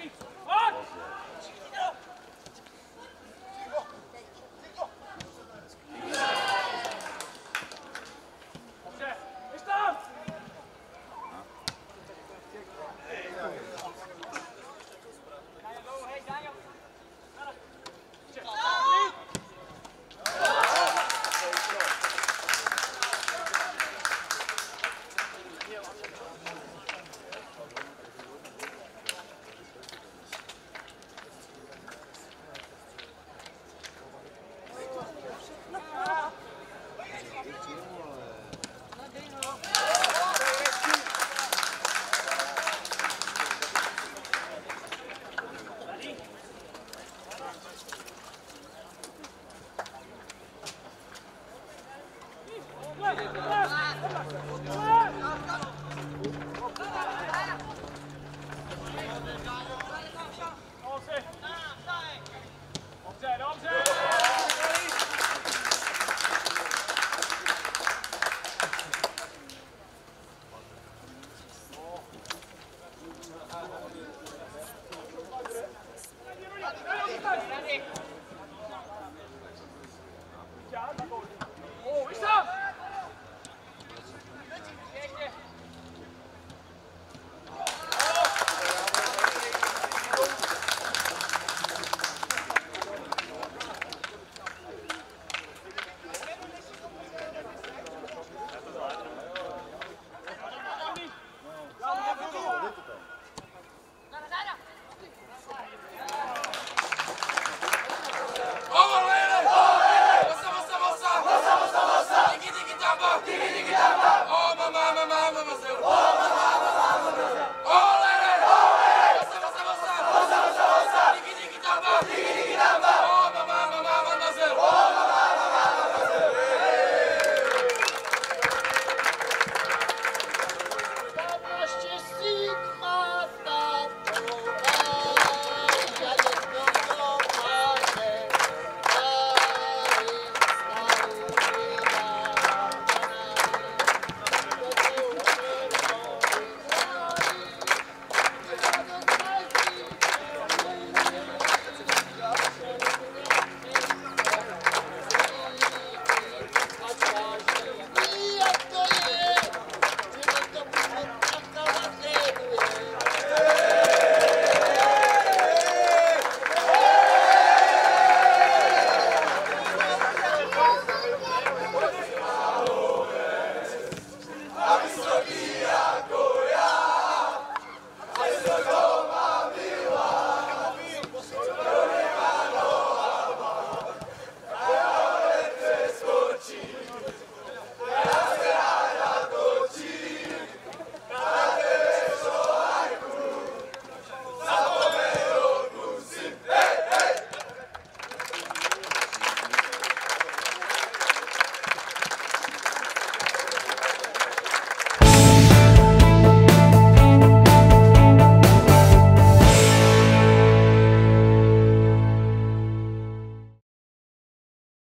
Peace. Come on.